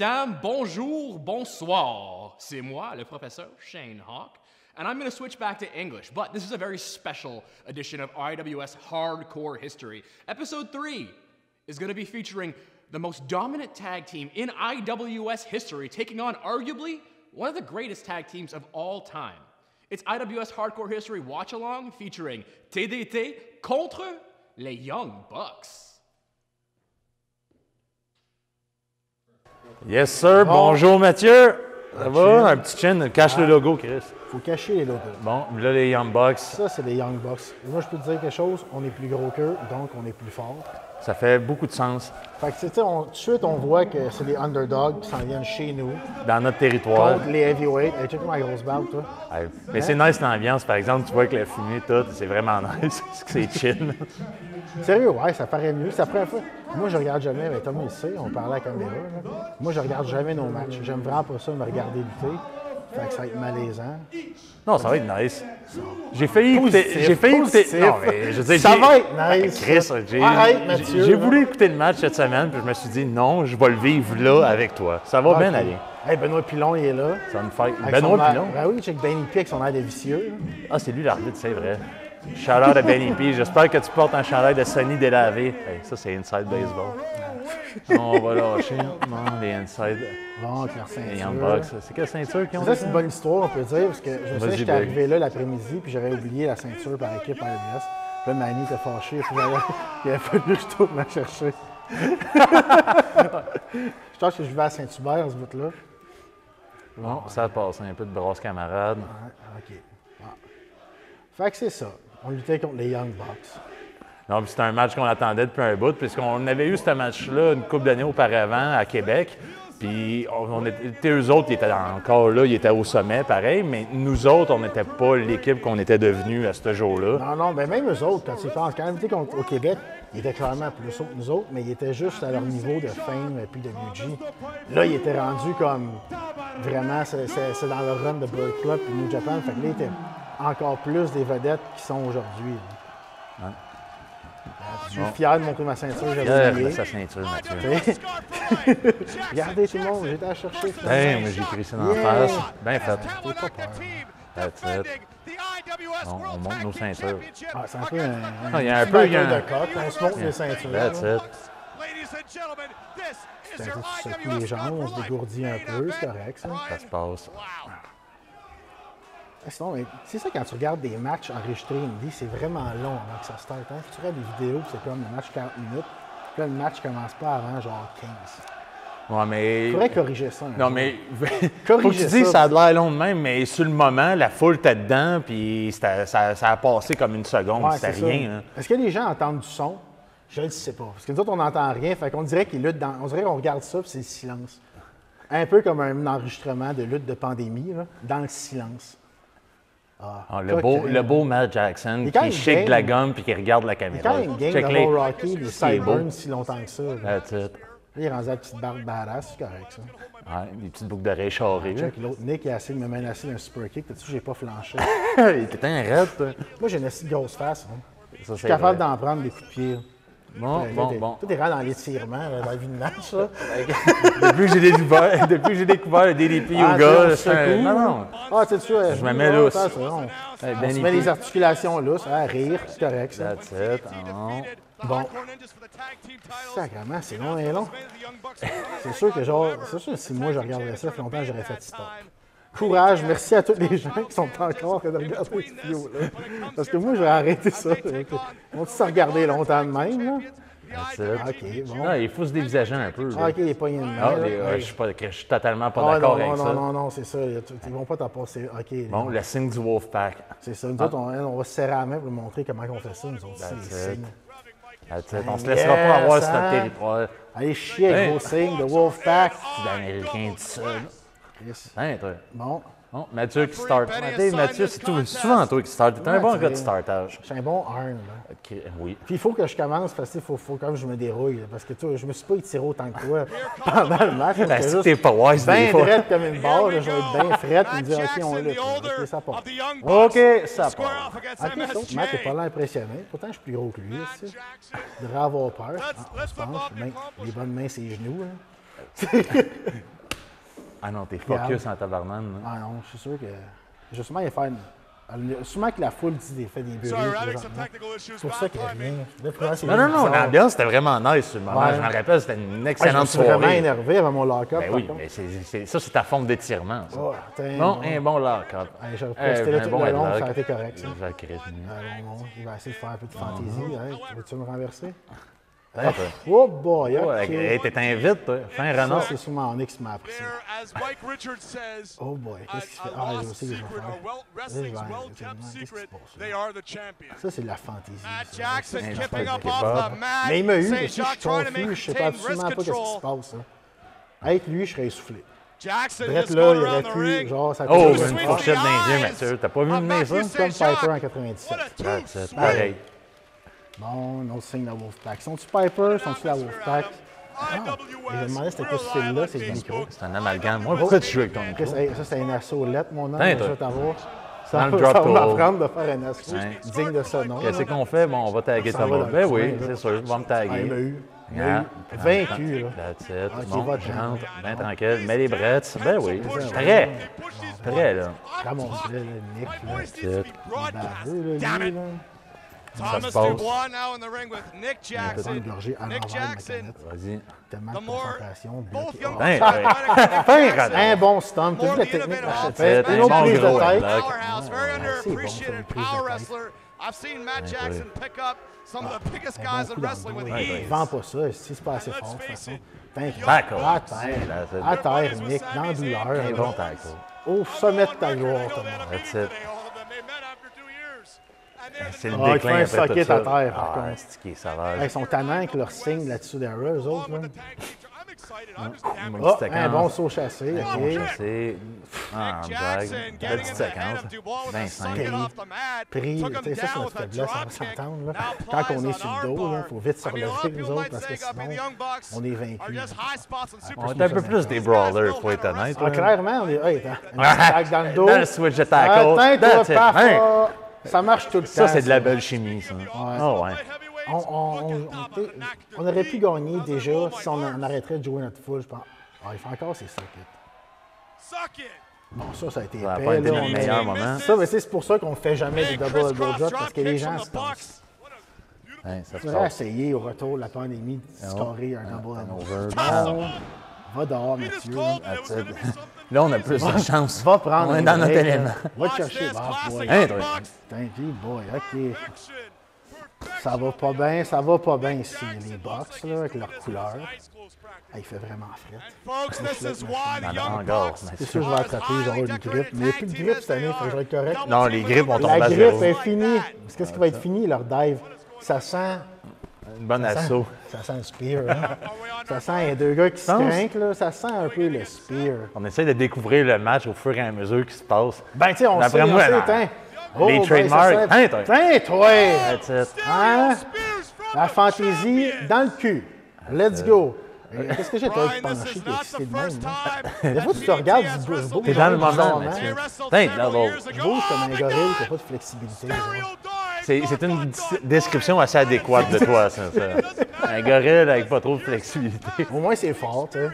Messieurs, dames, bonjour, bonsoir. C'est moi, le professeur Shane Hawk, and I'm going to switch back to English, but this is a very special edition of IWS Hardcore History. Episode 3 is going to be featuring the most dominant tag team in IWS history, taking on arguably one of the greatest tag teams of all time. It's IWS Hardcore History Watch Along featuring TDT contre les Young Bucks. Yes, sir. Bonjour, Mathieu. Ça va? Un petit chin. Cache le logo, Chris. faut cacher les logos. Bon, là, les Young Bucks. Ça, c'est les Young Bucks. Et moi, je peux te dire quelque chose, on est plus gros qu'eux, donc on est plus fort. Ça fait beaucoup de sens Fait que, tu sais, on- tout de suite, on voit que c'est des underdogs qui s'en viennent chez nous dans notre territoire. contre les heavyweights. Hey, check ma grosse barbe, toi. Ouais. Mais c'est nice l'ambiance, par exemple. Tu vois que la fumée, tout, c'est vraiment nice. c'est chill. Sérieux, ouais, ça paraît mieux. C'est la première fois. Moi, je regarde jamais, avec Tom il sait, on parlait à la caméra. là. Moi, je regarde jamais nos matchs. J'aime vraiment pas ça, me regarder lutter. Fait que ça va être malaisant. Non, ça va être nice. J'ai failli écouter. J'ai failli écouter. positif. Non, mais je veux dire, Ça va être nice, Chris, ça. j'ai, Arrête, Mathieu, j'ai- voulu écouter le match cette semaine, puis je me suis dit, non, je vais le vivre là avec toi. Ça va bien aller. Hey, Benoît Pilon, il est là. Ça va me faire. Avec Benoît Pilon. Ben oui, check Benny P avec son air de vicieux. Ah, c'est lui l'arbitre, c'est vrai. Out à Benny P. J'espère que tu portes un chandail de Sonny Délavé. Hey, ça, c'est Inside Baseball. On va lâcher. Non, les Inside. Bon, leur Les ceinture. C'est quelle ceinture qu'ils ont? Ça, c'est une bonne histoire, on peut dire, parce que je me souviens, Vas-y, j'étais arrivé là l'après-midi, puis j'avais oublié la ceinture par équipe à RDS. Puis là, Manny était fâché, puis il avait fallu que je tourne la chercher. je pense que je vais à Saint-Hubert, ce bout-là. Bon, ça passe un peu de brosse camarade. OK. Bon. Fait que c'est ça. On luttait contre les Young Bucks. C'était un match qu'on attendait depuis un bout, puisqu'on avait eu ce match-là une couple d'années auparavant à Québec. Puis on, on était, eux autres, ils étaient encore là, ils étaient au sommet, pareil, mais nous autres, on n'était pas l'équipe qu'on était devenus à ce jour-là. Non, non, ben même eux autres, quand ils pensent, quand contre- au Québec, ils étaient clairement plus hauts que nous autres, mais ils étaient juste à leur niveau de fame et puis de budget. Là, ils étaient rendus comme vraiment, c'est c'est- c'est dans le run de Bullet Club puis New Japan. Fait que là, ils étaient encore plus des vedettes qu'ils sont aujourd'hui. Je suis fier de montrer ma ceinture, j'avais Euh, oublié. sa ceinture, Mathieu. Regardez tout le monde, été à la chercher. Ben, moi, j'ai pris ça dans la Yeah. face. Bien fait. T'es pas peur. That's it. On, on monte nos ceintures. Ah, c'est un peu un, Ah, il y a un peu, il y a un- de coq, on se montre les ceintures. That's là. it. C'est un peu les jambes, on se dégourdit un peu, c'est correct ça. Ça se passe. Ah, Sinon, mais c'est ça quand tu regardes des matchs enregistrés indie, c'est vraiment long avant que ça starte. Hein? Tu regardes des vidéos, c'est comme le match 40 minutes. Puis là, le match commence pas avant genre 15. Ouais, mais. Il faudrait corriger ça. Non, jour. mais. Faut que tu dis ça. ça a l'air long de même, mais sur le moment, la foule était dedans, puis ça, ça a passé comme une seconde. Ouais, C'était rien. hein. Est-ce que les gens entendent du son? Je ne le sais pas. Parce que nous autres, on n'entend rien. Fait qu'on dirait qu'ils luttent dans. On dirait qu'on regarde ça, puis c'est le silence. Un peu comme un enregistrement de lutte de pandémie, là, dans le silence. Ah, Ah, le, beau, le beau Matt Jackson est qui game. de la gomme puis qui regarde la Il est caméra. quand même game de les- Rocky, les est sideburns si longtemps que ça. That's it. il est rendu à la petite barbe badass, c'est correct ça. Ouais, des petites boucles d'oreilles charrées. là. Check, l'autre Nick il a essayé de me menacer d'un super kick. T'as-tu j'ai pas flanché? Il était un raide, toi. Moi, j'ai une assez grosse face. hein. Ça, Je suis capable d'en prendre des coups de pied. Bon, Là, bon, bon. Toi, t'es vraiment dans l'étirement, dans la vie de match. là. depuis que j'ai découvert, depuis j'ai découvert le DDP Ah, yoga, je on fais un-. Non, non. Ah, sais, tu Je me mets lousse. On, on Benny se met les articulations lousses, à rire, c'est correct ça. That's it. Non. Bon. Sacrement, c'est long et long. C'est sûr que genre, c'est sûr que si moi je regarderais ça, longtemps j'aurais fait stop. Courage, merci à tous les gens qui sont encore de regarder cette vidéo-là. Parce que moi, je vais arrêter ça. On se regarder longtemps de même, là. That's it. OK, bon. Non, il faut se dévisager un peu. Ah, OK, il est pas une. Ah, ouais, je suis pas- je suis totalement pas Ah, d'accord non, avec non, ça. non, non, non, c'est ça. Ils vont pas t'en passer. OK. Bon, le signe du Wolfpack. C'est ça. Nous autres, on, on va se serrer la main pour montrer comment on fait ça. Nous autres, c'est les. On se laissera pas avoir sur hein? notre territoire. Allez chier avec Hey. vos signes de Wolfpack. C'est d'Américain tout seul. Yes. Hein, toi? Bon, Bon, Mathieu qui start. Mathieu, Mathieu, c'est tout- souvent toi qui start. T'es un bon gars de startage. j'ai un bon arm. Là. Ok, Oui. Puis il faut que je commence parce qu'il faut, faut quand même que je me dérouille. là, parce que toi, je me suis pas étiré autant que toi pendant le match. Ben, si t'es pas wise des bien fois. frette comme une barre. je vais être bien frette et me dire OK, on lutte. là. OK, ça part. OK, ça part. OK, sauf Matt n'est pas là impressionné. Pourtant, je suis plus gros que lui. tu. Il devrait avoir peur. Ah, on se penche. Main- les bonnes mains, ses genoux. hein. Ah non, t'es focus en tabarnane. là. Ah non, je suis sûr que. Justement, il faire Sûrement que la foule dit des fait des issues. C'est pour ça moi, c'est Non, non, non, l'ambiance était vraiment nice sur le moment. Ouais. Je me rappelle, c'était une Ouais, je excellente me suis vraiment énervé avant mon lock-up. Ben oui, contre. mais c'est, c'est- ça, c'est ta forme d'étirement. Oh, bon. un bon lock-up. J'aurais pu Eh, rester là tout bon le long, ça aurait été correct. Ça. Je vais le. Ah, non, non, il va essayer de faire un peu de fantaisie. Uh-huh. Hey, Veux-tu me renverser? Ouais, Oh boy, ok. ouais, hey, t'es un vite, toi. Fais un renard. c'est sûrement Onyx qui m'a appris ça. Oh boy, qu'est-ce qu'il fait? Ah, je sais que je vais faire. Ça, c'est de la fantaisie. Ça. Pas. Mais il m'a eu, je suis confus, je sais pas absolument pas qu'est-ce qui se passe. Être lui, je serais essoufflé. Jackson là, il aurait pu, genre, ça Oh, une fourchette eyes Mathieu. T'as pas vu nez, ça? Comme. Piper en Jacques. 97. What a That's two it, pareil. Bon, un autre signe de la Wolfpack. Sont-tu Piper? Sont-tu la Wolfpack? Ah, je me demandais c'était quoi ce fil-là, c'est le micro. C'est un amalgame. Moi, pourquoi tu joues avec ton micro? ça, c'est un assaut lettre, mon nom. Tiens, Je vais t'avoir. Ça, le va- m'apprendre de faire un assaut digne de ce nom. Qu'est-ce qu'on fait? Bon, on va taguer Ça ta dans Ben le oui, c'est sûr. On va me Ah, taguer. Yeah. eu. Vaincu, là. That's it. Ok, bon, rentre, bien tranquille. Mets les brettes. Ben oui. ça, Prêt. Prêt, là. Nick. Needs to be broadcast. Baveux, là, Damn lui, it. Thomas se passe. Dubois now in the ring with Nick Peut-être Jackson. une gorgée à Nick l'envers. Vas-y. Tellement the de more concentration. Ah. Un bon stomp. T'as vu la the technique de la C'est Une autre bon prise de tête. c'est ça, une prise de power tête. wrestler. I've seen Matt Ouais, Jackson ouais. pick up some of the biggest guys in wrestling le with ease. Vends pas ça, si c'est pas assez fort, de toute façon. À terre. À terre, Nick, dans la douleur. Un bon tackle. Au sommet de ta gloire, Thomas. That's it. C'est le Ah, il déclin fait un après tout socket à terre, par Ah, contre. c'est qui est Ils sont tannants avec leur signe là-dessus derrière eux autres. Là. Ah, petite un bon saut chassé, Bon OK. chassé. Ah, blague. Jackson Belle petite séquence. of Dubois with a 25. socket off the mat. Pris, sais, ça, c'est down notre faiblesse, on va s'entendre. Quand on est sur le dos, il faut vite se relever, nous autres, parce que sinon, on est vaincus. On est un peu plus des brawlers, faut être honnête. Ah, clairement, on est. Hey, un dans le dos. Dans le switch de Ah, tackle. That's it. Ah. Ça marche tout le temps. Ça, c'est de la belle chimie, ça. Ah ouais. On, on- on- on- t'sais, on aurait pu gagner déjà si on, on arrêterait de jouer notre full, je pense. Ah, il fait encore ses it. Bon, ça, ça a été Ça n'a épais. pas été là, notre on meilleur est- moment. Ça, mais c'est pour ça qu'on fait jamais des Big double drop parce que les gens se pensent. Hein, ça Tu essayer au retour de la pandémie de Non. scorer un double Un elbow. over. Va dehors, Mathieu. Là, on a plus de chance. Va prendre On est un dans notre élément. Va te chercher. Hein, puis, boy, OK. Ça va pas bien, ça va pas bien ici, les box, là, avec leur couleur. Ah, il fait vraiment mais C'est sûr que je vais attraper, genre une grippe. Mais il n'y a plus de grippe cette année, il faut que je vais être correct. Non, les grippes vont La tomber à grippe zéro. est finie. Qu'est-ce qui va être fini, leur dive? Ça sent. Une bonne assaut. Ça sent le spear, hein? Ça sent les deux gars qui se trinquent, là. Ça sent un peu le spear. On essaie de découvrir le match au fur et à mesure qu'il se passe. Ben, tu sais, on sait, moi, on sait. Les ben, trademarks. ça sent- Hein, toi? Hein? La fantaisie dans le cul. Let's go! Qu'est-ce que j'ai, toi, qui qui excité de même? hein? Des fois, tu te regardes, tu bouges beaucoup. T'es dans le moment. Mathieu. Bouges comme un Oh, gorille n'a pas de flexibilité. genre. C'est une description assez adéquate de toi, ça. ça. Un gorille avec pas trop de flexibilité. Au moins, c'est fort, tu sais.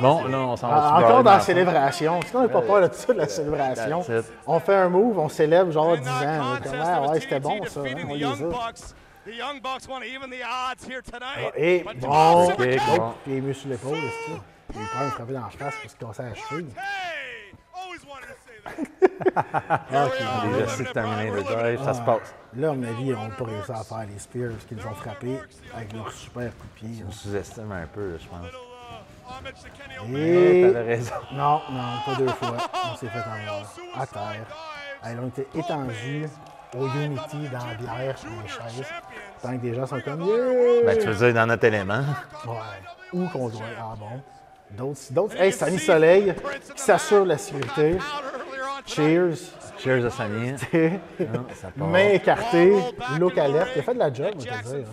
Bon, là, on s'en va. Ah, Encore dans la célébration. Sinon, on n'a pas peur de ça, de la célébration? That's it. On fait un move, on célèbre genre 10 In ans. Comme, ah, ouais, c'était bon, ça. hein, defeating on the les Young a. Bucks. The Young Bucks want to even the odds here tonight. Et bon, Tommaso ok, Ciampa- bon. puis les muscles sur l'épaule, c'est ça. Il prend me frapper dans la face pour se casser la cheville. Les de drive, ça se passe. Là, à mon avis, ils n'ont pas réussi à faire les spears parce qu'ils nous ont frappés avec leur super coup de pied. On sous-estime un peu, je pense. Et... T'avais raison. Non, non, pas deux fois. On s'est fait avoir à terre. Hey, là, on était étendus au Unity dans la bière sur les chaises. Tant que des gens sont comme Yeah! Ben, tu veux dire dans notre élément. Ouais. Où qu'on doit. Ah bon. D'autres. D'autres. Hey, Samy Soleil qui s'assure la sécurité. Cheers. Cheers à part. Main écartée. Look alerte. Il a fait de la job, te Jackson dire.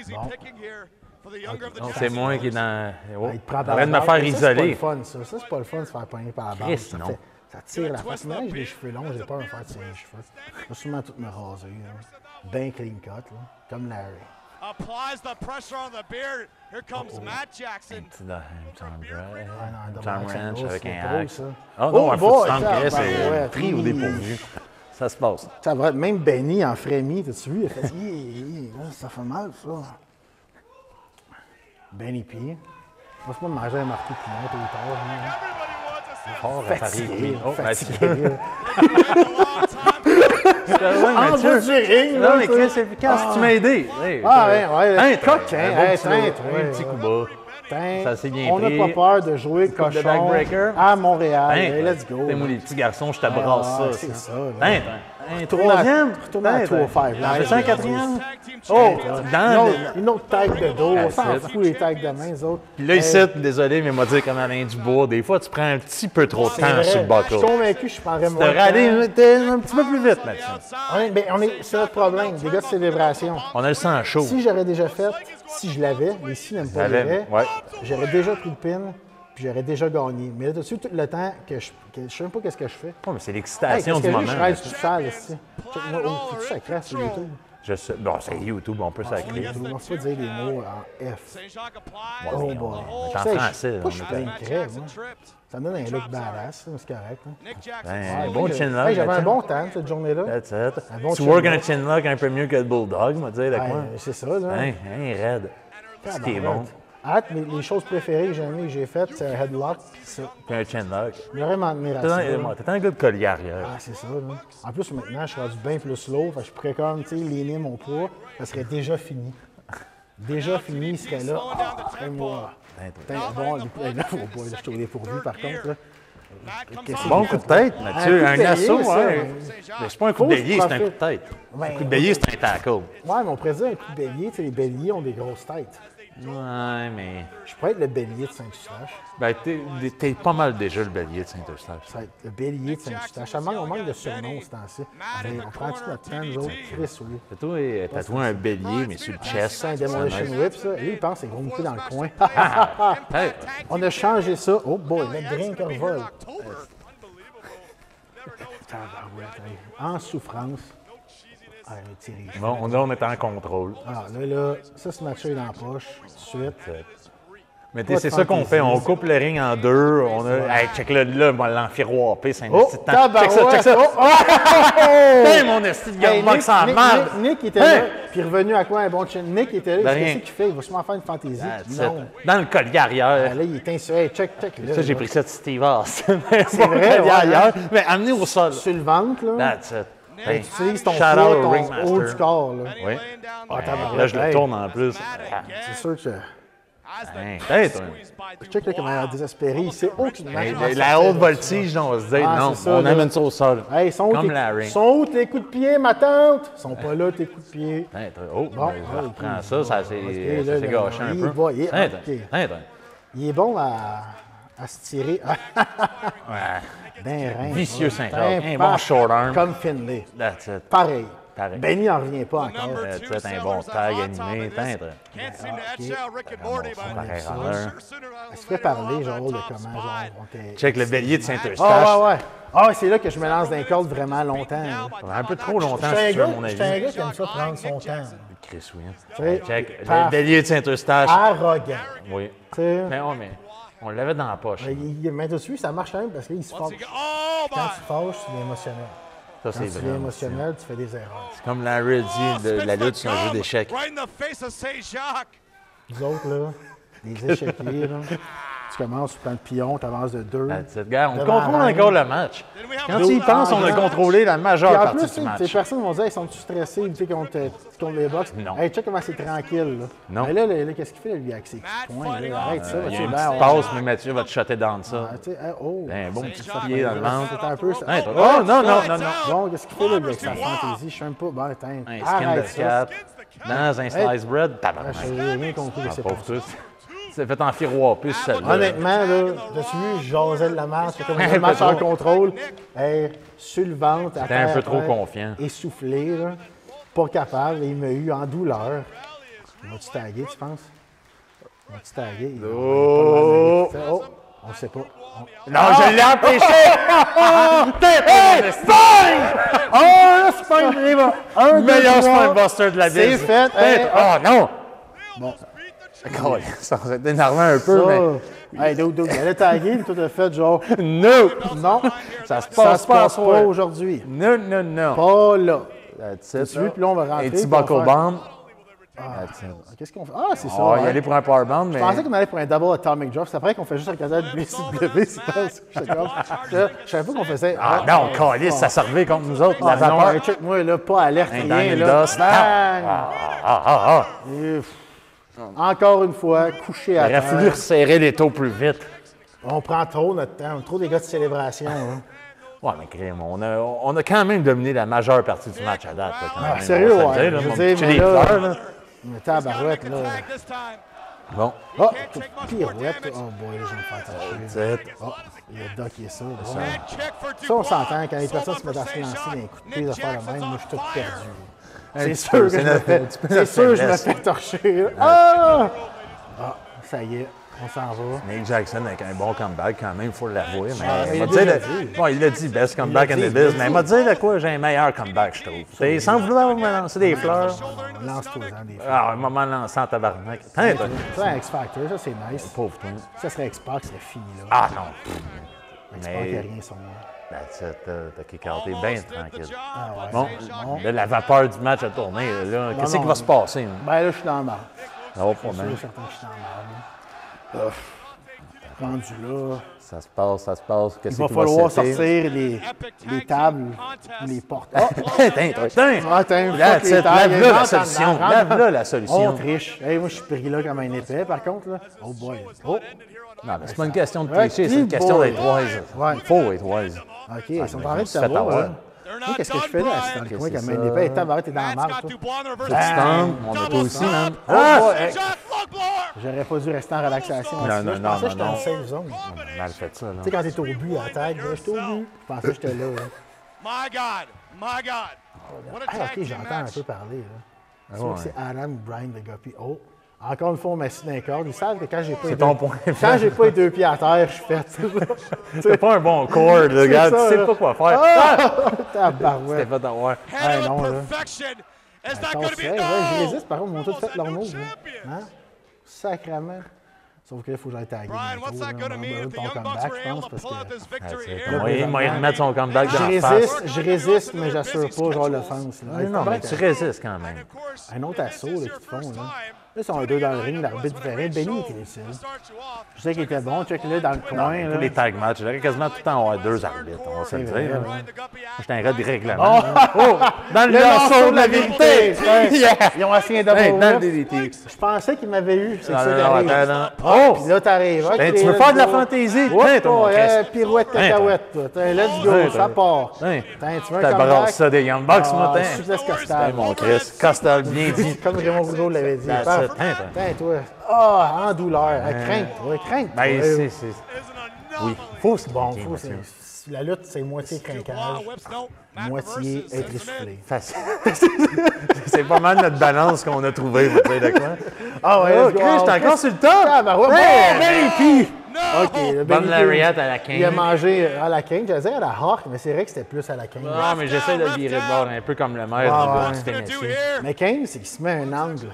easy Bon. picking here for the younger of the Non, Jackson c'est moi qui est dans. Oh, Ah, il prend arrête de me faire Ça, C'est pas isoler. le fun, ça. Ça, c'est pas le fun de se faire pogner par la barre. Non. ça tire la face. Moi, j'ai les cheveux longs, j'ai peur de me faire tirer les cheveux. Je vais sûrement tout me raser. là. Ben clean cut, là. Comme Larry. Applies the pressure on the beard. Here comes Matt Jackson. C'est Tom, Ranch, Tom c'est avec un c'est Ah ça. non, Oh un foot ça, c'est pris au dépourvu. Ça se passe. Ça va, même Benny en frémit, t'as-tu vu? Il fait ça fait mal, ça. Benny P. Va se manger un marteau pinot tout tard. hein. Fort. Fatigué, Oh, fatigué. Ouais, En bas du ring, Non, mais ça. Chris, c'est efficace. Tu m'as aidé? Ah, ouais. ouais, un ouais, un petit coup bas. Ça s'est bien On n'a pas peur de jouer de cochon backbreaker. à Montréal. Hey, let's go. T'sais, moi, les petits garçons, je t'abrasse Ah, ça. c'est ça, là. Un Retourne à- troisième. retourne à Hein, 205, hein. là. J'en fais un quatrième. Oh, dans une, autre, une autre tête de dos. On s'en fout les têtes de main, les autres. Puis là, ici, désolé, mais m'a dit comme Alain Dubois, des fois, tu prends un petit peu trop de temps vrai. sur le Je bateau. suis convaincu que je prendrais moins temps. t'es un petit peu plus vite, Mathieu. On est- ben, on est- c'est notre problème, des gars de célébration. On a le sang chaud. Si j'aurais déjà fait, si je l'avais, mais si n'aime pas j'aurais déjà pris le pin, puis j'aurais déjà gagné. Mais là, dessus tout le temps que je, que je sais même pas qu'est-ce que je fais. Oh, mais c'est l'excitation du que moment. je rêve tout sale, ici. Check-moi, oh, faut-tu ça crasse sur YouTube? Je sais. Bon, c'est YouTube, on peut sacrer. Je ne pas dire des mots en F. Saint-Jacques applies. Oh boy. C'est en français. Moi, je on crème, moi. Ça me donne un look badass, c'est correct. hein. Nick Jackson. Ben, Ouais, bon chin lock. hey, J'avais un bon temps cette journée-là. That's it. Un bon tu work un chin lock un peu mieux que le bulldog, m'a dit, avec moi. c'est ça, là. Hein, hein, raide. Ce qui est bon. Hâte, mais les choses préférées que j'ai aimées, que j'ai faites, c'est un headlock, puis ça. Puis un chin lock. Vraiment T'es admiration. un, t'es un gars de collier arrière. Ah, c'est ça, là. En plus, maintenant, je suis rendu bien plus low. Fait que je pourrais comme, tu sais, léner mon poids. Ça serait déjà fini. Déjà fini, il serait là. Ah, moi. Putain, bon, là, faut pas, je suis au dépourvu, par contre, là. Bon coup de tête? Mathieu. Un assaut, ça, ouais. Mais c'est pas un coup de bélier, c'est un coup de tête. Un coup de bélier, c'est un tackle. Ouais, mais on pourrait dire un coup de bélier. Tu sais, les béliers ont des grosses têtes. Ouais, mais. Je pourrais être le bélier de Saint-Eustache. Ben, t'es, t'es pas mal déjà le bélier de Saint-Eustache. Ça va être le bélier de Saint-Eustache. Ça manque, on manque de surnom, ce temps-ci. Mais on prend-tu notre temps, nous autres? Chris, oui. T'as toi, euh, t'as toi un bélier, mais sur le chest. C'est un Demolition Whip, ça. Lui, il pense que c'est gros dans le coin. Hey, on a changé ça. Oh boy, le drink revole. Tabarouette, hey. En souffrance. Ah, petit riche. bon, on, là, on est en contrôle. Ah, là, là, ça, ce match est dans la poche. Tout de suite. Mais c'est ça qu'on fait. On coupe le ring en deux. On a. Hey, check là, là, moi, l'enfiroipé, c'est un Oh, petit temps. Check ça, check ça. Oh, oh! Hey, mon esti de Hey, gars, ça Nick, marre. Nick, Nick était Hein? là, puis revenu à quoi un bon chin? Nick était là, qu'est-ce qu'il fait? Il va sûrement faire une fantaisie. Non. Dans le collier Ah, arrière. là, il est insu. Hey, check, check. là, Ça, j'ai pris ça de Steve Austin. C'est vrai, ouais, arrière. Mais amené au sol. Sur le ventre, là. That's it. Tu Hey, utilises ton shout ton ringmaster. haut du corps, là. Oui. Ah, Là, je le hey. tourne en plus. Ah, C'est sûr que... Hey, hey, toi. Check là comment il a désespéré. Il sait aucunement Hey, la haute voltige, on va se dire, Ah, non, ça, on là. amène ça au sol. Hey, sont Comme tes- Larry. sont où tes coups de pied, ma tante? Ils sont pas là, tes coups de pied. Oh, Bon, ben, je reprends ça, ça s'est gâché un peu. va, il est- Hey, ok. toi, hey, toi. Il est bon à, à se tirer. Ouais, D'un rein. Vicieux. Saint-Jacques. Tain, Un bon short arm. Comme Finlay. That's it. Pareil. Pareil. Benny n'en revient pas encore. Euh, tu sais, un bon tag animé, sooner or Est-ce que parler, genre, de comment, genre, on était... Check le bélier de Ah, Saint-Eustache. ouais, ouais. Ah, c'est là que je me lance d'un corde vraiment longtemps. Un peu trop longtemps, si tu veux, mon je suis un avis. gars qui aime ça prendre son temps. Chris, oui. Sais, Check, le bélier de Saint-Eustache. Arrogant. Oui. Sais, Mais on, mais on l'avait dans la poche. mais il- mais dessus, ça marche quand même parce qu'il se fâche. Oh, Quand tu fâches, tu es émotionnel. Ça, Quand c'est tu es vrai. émotionnel, tu fais des erreurs. Comme Larry dit, de- la lutte, c'est un jeu d'échecs. Right in the face of Saint-Jacques. Nous autres, là, les échiquiers, là, tu commences, tu prends le pion, tu avances de deux. Gars, on contrôle encore le match. Quand tu y penses, on a contrôlé la majeure partie plus, du match. les personnes vont dire, ils sont-tu stressés tu sais, contre, contre les box? Non. Hey, check comment c'est tranquille. Là. Non. Mais là, là, là, qu'est-ce qu'il fait lui avec ses petits points? Là? Arrête ça. Il y a c'est une petite passe, mais Mathieu va te shotter dans ça. Ah, hey, oh. Un bon petit pied dans le ventre. C'est un peu ça. Oh, non, non, non, non. Bon, qu'est-ce qu'il fait là, avec sa fantaisie? Je sais même pas. Ben, attends. Un skin de ça. cap dans un slice bread. Ah, n'ai rien compris de Ah, ces pauvre tous. C'est fait enfiroiper sur celle-là. Honnêtement, là, t'as-tu vu, je jasais de la marche, c'est comme Un match en contrôle. Hey, sur le ventre, à T'es un peu trop confiant. Essoufflé, là. Pas capable. Et il m'a eu en douleur. Va-tu taguer, tu penses? Va-tu taguer? Il- Oh! Oh! On ne sait pas. On- Non, je l'ai empêché! hey, Spine! Oh, là, Spine. Un, Meilleur. Spinebuster de la C'est ville. fait. Hey, oh non! Bon. Ça va être énervant un peu, mais. Ça. Hey, dude, dude, il allait taguer, puis toi, fait genre. No! Non, Ça se passe se pas, pas soir. aujourd'hui. Non, non, non. Pas là. That's it. Puis là, on va rentrer. Un petit buckle bomb. That's it. Qu'est-ce qu'on fait? Ah, c'est ça. On va y aller pour un powerbomb, mais. Je pensais qu'on allait pour un double atomic drop. C'est après qu'on fait juste regarder le BCW. c'est pas- Je je savais pas qu'on faisait. Ah non, calice, ça servait contre nous autres, la Ah, non, vapeur. check-moi, là, pas alerte, Un rien, là. Ah, ah, ah, ah. Encore une fois, couché à Il aurait fallu terre. resserrer les taux plus vite. On prend trop notre temps, on est trop des gars de célébration. hein. Ouais, mais crème, on a, on a quand même dominé la majeure partie du match à date. là, quand Ah, même, sérieux, on va se le ouais. dire, là, Je mon veux dire, petit mais les là- fleurs, là. Mais tabarouette, là. Bon, Oh, pirouette. Oh boy, là, je vais me faire toucher. c'est. Oh, il a docké ça. Ça, on s'entend, quand les personnes se mettent à se lancer dans les coups de pied, de faire le même, moi, je suis tout perdu. C'est sûr que c'est je me fais, c'est sûr que je me fais torcher. Ah! Ah, ça y est, on s'en va. Nick Jackson avec un bon comeback quand même, il faut l'avouer. Mais il il l'a m'a dit, le- bon, il l'a dit, best comeback in the biz, mais il m'a dit de quoi j'ai un meilleur comeback, je trouve. C'est sans vouloir me lancer des fleurs. Lance-toi dans des Ah, un moment lancé en tabarnak. Ça, un X-Factor, ça, c'est nice. Pauvre toi. Ça serait X-Pac, c'est fini, là. Ah non. Mais, rien son it, t'as kick-outé bien tranquille. Ah ouais. Bon, là, la vapeur du match a tourné. là. Qu'est-ce qui va se passer? hein? Ben là, je suis dans le Je suis certain que je suis dans le. Ouf. Rendu là. Ça se passe, ça se passe. Il va falloir sortir les, les tables, les portes. Ah! Tain, toi, tain. Ah, attends, tables, lève-là la rentrent solution. Lève-là la solution. On triche. Hey, moi, je suis pris là comme un épais, par contre. Là. Oh boy. Oh, Non, mais c'est pas une question de Ouais, tricher, c'est une question d'être wise. Ouais. Il faut être wise. OK, ils sont en train de savoir. Hein. Qu'est-ce que je fais là? C'est dans le coin c'est ça? t'es dans la marque. Tu tombes, on a toi aussi, man. Ah! J'aurais pas dû rester en relaxation. Non, non, Je non, pensais que non, j'étais en non. safe zone. Tu On a mal fait ça, là. sais, quand t'es au but à la là, j'étais au but. Je pensais que j'étais là. là. My God. My God. Ah, OK, j'entends un peu parler. Là. C'est Ah que c'est Adam ou Brian de Guppy. Oh, encore une fois, on m'a assis dans les cordes. Ils savent que quand j'ai pas, les C'est deux- point quand j'ai pas les deux pieds à terre, je suis fait. T'as pas un bon corps, le gars. ça, Tu sais là. pas quoi faire. Ah! T'es Tabarouette. fait avoir. Handle Ouais, non, là. perfection. Is that Attends, going to be c'est- no? ouais, je résiste, par contre, ils m'ont tous fait leur move. Hein? Sacrement. Sauf que là, il faut que j'aille taguer. Brian, what's that going to mean va if the ton Young Bucks comeback, were je able pense, to parce pull out que this victory C'est here? un moyen, moyen de mettre son comeback je dans la face. résiste, je résiste, mais j'assure pas, genre, l'offense. là. Mais non, mais tu résistes quand même. Un autre assaut là, qu'ils font. Là. Là, ils sont deux dans le ring, l'arbitre différent. Benny était off. Je sais qu'il était bon, check là dans le coin. Là. les tag matchs, j'aurais quasiment tout le temps avoir deux arbitres, on va se le dire. ouais. Moi, j'étais un gars des règlements. Oh! Dans le morceau de la vérité! Ils ont essayé un dans le. DDT. Je pensais qu'ils m'avaient eu. C'est ça non. Ah, Oh! Puis là, t'arrives. Ben, tu veux faire de la fantaisie? Oh, pirouette, cacahuète, toi. Let's go, Tiens, ça part. Tu veux ça des Young Bucks, moi, Ah, tiens. souplesse Hey, costale. mon Chris, Costal, bien dit. Comme Raymond Rougeau l'avait dit. That's Paf. it. Tiens, toi. Ah, en douleur. Hey, Crainte-toi, crainte-toi. Ben, c'est, c'est... Oui, faut se Bon, faut, c'est- la lutte, c'est moitié. Matt moitié être essoufflé. Facile. c'est pas mal notre balance qu'on a trouvé, vous savez de quoi? Ah ouais, Oh. Chris, t'es encore sur le top! Ah, ben ouais, Hey, P! OK, le Bonne Benny lariat à la King. Il a mangé à la King. J'allais dire à la Hawk, mais c'est vrai que c'était plus à la King. Ah, mais j'essaie de le virer de bord un peu comme le maire Ah, du ouais. Mais King, c'est qu'il se met un angle.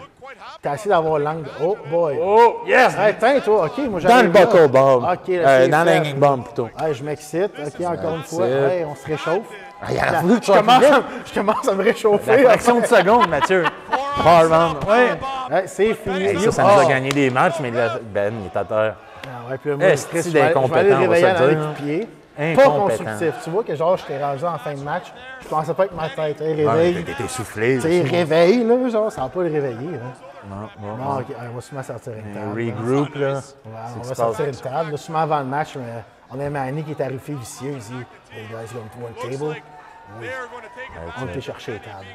T'as essayé d'avoir l'angle. Oh boy. Oh, yes! Hey, tiens, toi, OK, moi Dans le buckle bomb. OK, là, Euh, dans l'hanging bomb, plutôt. Hey, je m'excite. OK, encore une fois. Hey, on se réchauffe. Ah, il a voulu que tu je, commence à, je commence à me réchauffer. La fraction de seconde, Mathieu. Ouais. C'est fini. Hey, ça, ça nous a gagné des matchs, mais là, Ben, il est à terre. Ah ouais, puis là, moi, Esti Chris, je vais je vais aller le réveiller coups de pied. Pas constructif. Tu vois que genre, je t'ai rendu en fin de match. Je pensais pas avec ma tête. Hey, réveille. T'es essoufflé. Tu sais, réveille, là, genre, ça va pas le réveiller. Là. Non, non, Bon, OK, on va sûrement sortir une table. Regroup, là. Ouais, on va sortir une table. Là, sûrement avant le match, mais on a Manny qui est arrivé vicieux. Il dit Hey guys, going to one table. Take it. On était chercher les tables.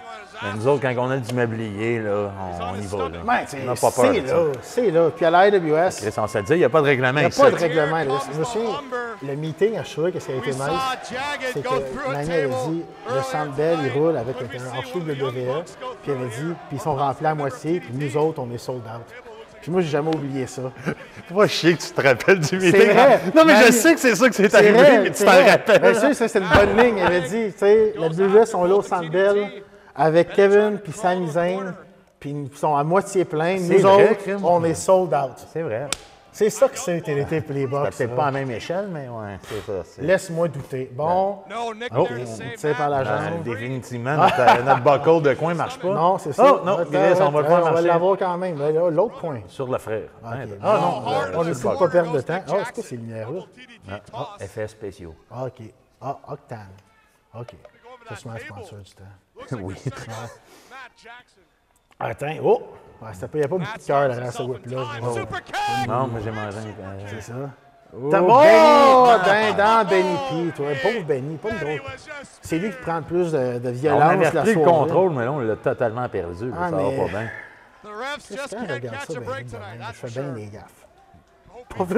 Mais nous autres, quand on a du mobilier, là, on, on y va. Là. Ben, on n'a pas peur c'est ça. là, c'est là. Puis à l'AWS, Chris, on se le dit, il n'y a pas de règlement il n'y a ici. pas de règlement. là. Je me souviens, le meeting à Shrek, qu'est-ce qui a été We? Jagged c'est que Manny avait dit le Centre Bell, il roule avec un hors-show de WWE. Puis il avait dit, puis ils sont remplis à moitié, puis nous autres, on est sold out. Puis moi, j'ai jamais oublié ça. Moi, sais que tu te rappelles du meeting. vrai. Non, mais je sais que c'est ça que c'est arrivé, vrai, mais tu t'en rappelles. Bien sûr, ça, c'est une bonne ligne. Il avait dit, tu sais, la WWE sont là au Centre Bell avec Kevin puis Zayn, puis ils sont à moitié pleins. Nous vrai, autres, on est sold out. C'est vrai. C'est ça que c'est les Bucks. C'est ça. pas à la même échelle, mais ouais, c'est ça. c'est- Laisse-moi douter. Bon, Oh. on tire par la jambe. définitivement, notre, notre buckle de coin marche pas. Non, c'est ça. Oh, non, on va le attends, faire marcher. l'avoir quand même. L'autre point. Sur le frère. Hein, Ah non, on on de buckle. pas perdre de temps. Ah, c'est quoi ces lumières-là? Ah, effets spéciaux. OK. Ah, Octane. OK. C'est sûrement un sponsor du temps. oui. Matt Jackson. Attends, oh! Ouais, c'était pas- Il n'y a pas beaucoup de cœur derrière ce whip-là. Oh. Non, moi j'ai mangé un. euh, C'est ça. Oh, T'as bon! Dans, dans Benny P, toi. Pauvre Benny, pas une just C'est lui qui prend le plus de, de On violence avait la repris le contrôle, mais là, on l'a totalement perdu. Ah, ça mais- va pas bien. Quand je regarde ça, ben, ben, tonight. je That's fais for bien des gaffes.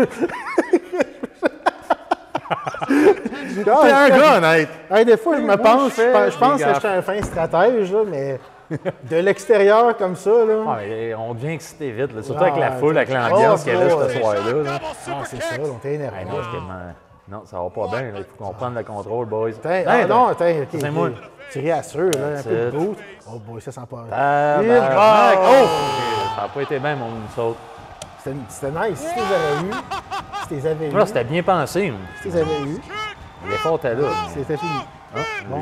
T'es un gars honnête. Hey, des fois, je me pense, je pense- je pense des que j'étais un fin stratège, là, mais de l'extérieur comme ça, là. Ah, mais on devient excité vite, là, surtout avec la Ah, foule, avec l'ambiance qu'il y avait ouais. ce soir-là. là. Ah, c'est ça, on était énervé. Hey, non, c'est tellement- non, ça va pas bien. là. Il faut qu'on prenne le contrôle, boys. Attends, Hey, ah, non, attends, ok. C'est ok. moi. Tu réassures, là, un peu de. Oh boy, ça sent pas. Ah, ben, Ah! oh! Ça n'a pas été bien, mon saute. C'était nice. Si tu les avais eu, si tu les avais Là, eu, c'était bien pensé. mais si tu les avais eu, L'effort était là. c'était fini.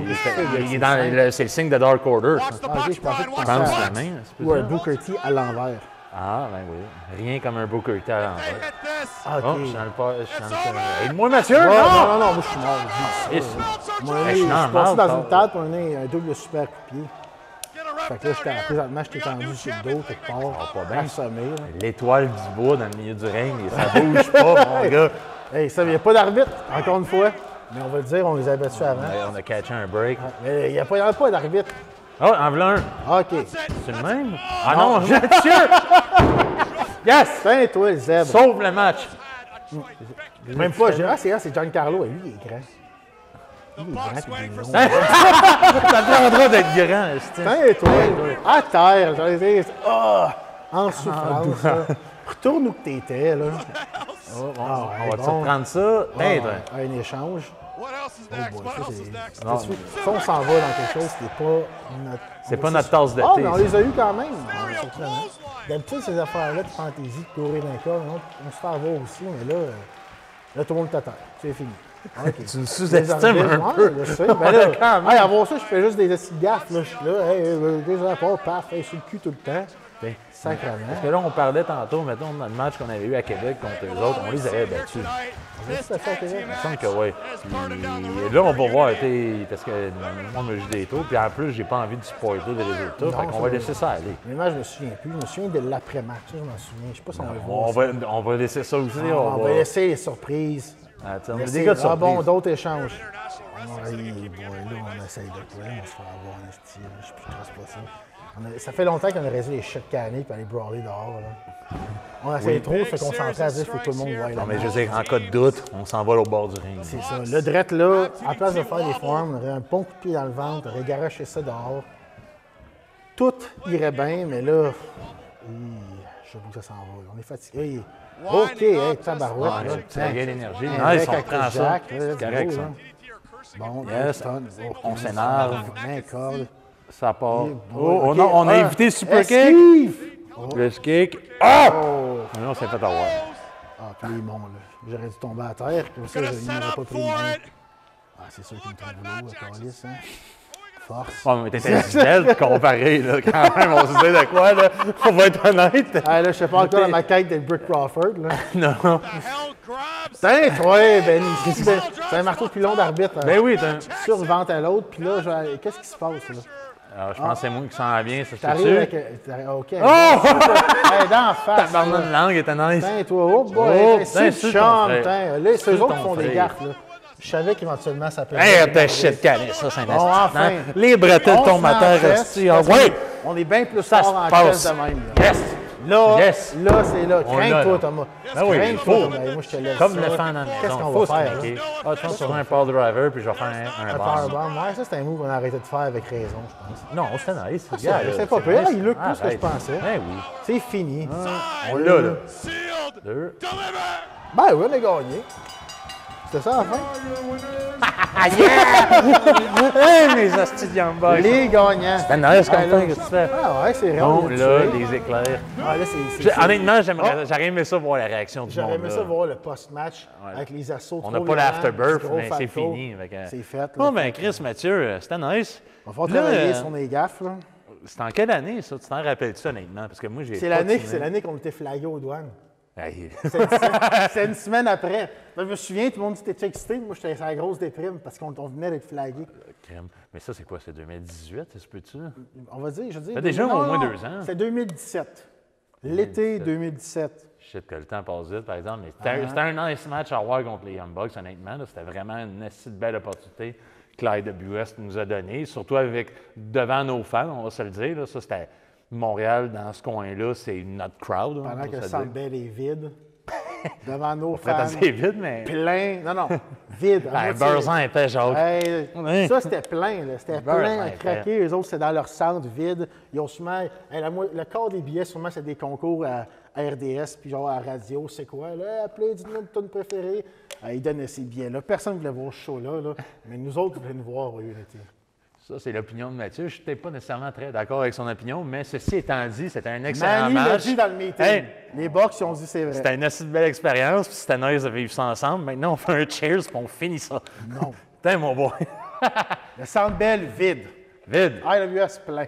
Il est c'est le- signe de Dark Order. Ah, la main, Ou un? Booker T à l'envers. Ah, ben oui. Rien comme un Booker T à l'envers. Ah, ok. Oh, je suis pas. Aide-moi, Mathieu! Non! non, non, non, moi je suis mort. Moi, je suis passé mal, dans une table, on est un double super pied. Fait que là, j'étais présentement, j'étais tendu sur le dos, quelque part. pas bien. L'étoile du bois dans le milieu du règne, et ça bouge pas, mon gars. Hey, ça, il n'y a pas d'arbitre, encore une fois. Mais on va le dire, on les a battus avant. Ouais, On a catché un break. Mais il n'y a pas, pas d'arbitre. Oh, en voilà un. Ah, OK. C'est le même? Ah non, Mathieu! Yes! Tiens, toi, le zèbre. Sauve le match. Même pas, je ah, c'est ah, c'est Giancarlo. Et lui, il est grand. Il est grand. Ça prendra d'être grand. Tiens, toi. À terre. j'allais dire, Ah! En souffrance. là. Retourne où que t'étais, là. Oh, Ah, on va bon. te reprendre ça. Ah, un échange. What else is Oh boy, ça, c'est-? Non, on s'en va dans quelque chose qui n'est pas notre. C'est pas notre tasse de Ah, thé. mais on ça. les a eu quand même. Surprenant. clothesline. D'habitude, ces affaires-là de fantaisie, de courir d'un corps, on, on se fait avoir aussi, mais là, euh, là tout le monde t'attend. C'est fini. OK. Tu nous Les sous-estimes arbitres, un ouais, peu. je sais. Ben là, hey, avant ça, je fais juste des assis gaffes. Là, je suis là, hey, euh, des rapports, paf, hey, sur le cul tout le temps. Sacrément. Parce que là, on parlait tantôt, mettons, dans le match qu'on avait eu à Québec contre eux autres, on les avait battus. Tonight, This this the fuck tag is it? team Il me semble match que oui. Puis là, on va voir, parce que moi, je joue des tours, puis en plus, j'ai pas envie de spoiler les résultats, fait qu'on ça va laisser ça aller. Mais moi, je me souviens plus. Je me souviens de l'après-match. Je m'en souviens. Je sais pas si on va le voir. On va, on va laisser ça aussi. Ah, on, on va laisser les surprises. Ah, on a des gars de ah bon, d'autres échanges. Ouais, boy, là, on essaye de quoi? On se fait avoir un style. Je suis plus trop ça. A- ça fait longtemps qu'on a résolu les shit cannés et aller brawler dehors. Là. On essaye trop, fait qu'on s'entraîne à dire faut que tout le monde voie la Non, mais je veux dire, en cas de doute, on s'en va au bord du ring. C'est ça. Le drette là, à place de faire des formes, on aurait un bon coup de pied dans le ventre, on aurait garoché ça dehors. Tout irait bien, mais là, hi, j'avoue que ça s'en va. On est fatigué. OK, hey, tabarouette. Ouais, là. tu gagnes l'énergie. Un Nice, break on avec prend Chris ça. Jack, là, C'est correct, ça. là. Bon, Yes, tonne. On s'énerve. Ça part. Oh, on a, on a Ah, évité le super kick. esquive! Le kick. Ah! Oh! Là, on s'est fait avoir. Ah, puis monts, là. J'aurais dû tomber à terre, comme ça, je Gonna n'y set aurais up pas pris le. Ah, c'est sûr qu'il me tombe boulot, à Carlis, hein. Force. Oh, mais t'étais belle comparé, là, quand même. On se disait de quoi, là? On va être honnête. Ah, là, je sais pas encore dans ma quête d'être Brick Crawford, là. Non. Tiens, toi, Benny, c'est ben- c'est un marteau pilon d'arbitre. Ben hein. oui, t'as- Sur vente à l'autre, puis là, qu'est-ce qui se passe, là? Alors, je pense que c'est moi qui s'en vient, ça T'arrives peut-tu? avec. euh, OK. Oh! Hey, d'en face. Pardon, là. une langue était nice. Tiens, toi, oh boy, Oh, c'est c'est le chum, tiens. Là, c'est C'est eux autres qui font des frère. gaffes, là. Je savais qu'éventuellement, ça peut Hey, t'as shit calé, ça, c'est Bon, enfin. Les bretelles On tombent à terre, Ah, ouais! On est bien plus fort en chaise de même, là. Yes! Là, Yes. là, c'est là. Crains-toi. Thomas. Ben oui, Crains-toi, faut. Moi, je te laisse Comme ça. le fan maison. Qu'est-ce qu'on va faire? Ah, je pense sur un power driver, puis je vais faire un, un. Ouais, ça, c'est un move qu'on a arrêté de faire avec raison, je pense. Non, c'était nice. c'est vrai, c'est pas pire. Il look plus que je Arrête. pensais. Ben oui. C'est fini. On l'a, là. Deux. Deliver. Ben oui, on a gagné. C'était ça, la fin? Hey, mes hosties de Young Bucks. Les gagnants. C'était nice comme Ah, fin, là. qu'est-ce que tu fais? Ah ouais, c'est Bon, bien là, les éclairs. Ah, là, c'est- Honnêtement, j'aimerais- j'aurais aimé ça voir la réaction du monde. J'aurais aimé ça voir le post-match avec les assauts. On n'a pas l'afterbirth, mais c'est fini. C'est fait. Bon, ben, Chris, Mathieu, euh, c'était nice. On va Là, travailler euh, sur les gaffes. là. C'est en quelle année, ça? Tu t'en rappelles-tu, honnêtement? Parce que moi, j'ai C'est l'année, c'est l'année qu'on était flagués aux douanes. Hey. C'est une, semaine- après. Je me souviens, tout le monde était excité. Moi, j'étais sur la grosse déprime parce qu'on on venait d'être flagués. Crème. Mais ça, c'est quoi? C'est 2018, ça se peut-tu? On va dire, je dis. Ça fait déjà non, au moins non, deux ans. C'est 2017. L'été 2017. Shit, que le temps passe vite, par exemple. Mais c'était Ah. c'était un nice match à voir contre les Young Bucks, honnêtement. C'était vraiment une assez belle opportunité que l'IWS nous a donnée, surtout avec devant nos fans, on va se le dire. là. Ça, c'était Montréal, dans ce coin-là, c'est notre crowd. hein, Pendant que le Centre. Bell est vide. devant nos fans. vite, mais. Plein. Non, non. Vide. Ben. Beursan était. Hey, Ouais. Ça, c'était plein. C'était plein à craquer. Les autres, c'était dans leur centre vide. Ils ont sûrement. hey, la mo- le quart des billets, sûrement, c'est des concours à, à RDS, puis genre à radio. C'est quoi? Là, appelez, dites-nous votre tune préférée. Ils donnaient ces billets-là. Personne ne voulait voir ce show-là. là. Mais nous autres, on voulait nous voir, oui, Unity. Ça, c'est l'opinion de Mathieu. Je n'étais pas nécessairement très d'accord avec son opinion, mais ceci étant dit, c'était un excellent l'a match. dit dans le meeting. Hey, Les box, ils ont dit c'est vrai. C'était une assez belle expérience, puis c'était nice de vivre ça ensemble. Maintenant, on fait un cheers, puis on finit ça. Non. Putain, mon boy. Le centre belle, vide. Vide. IWS plein.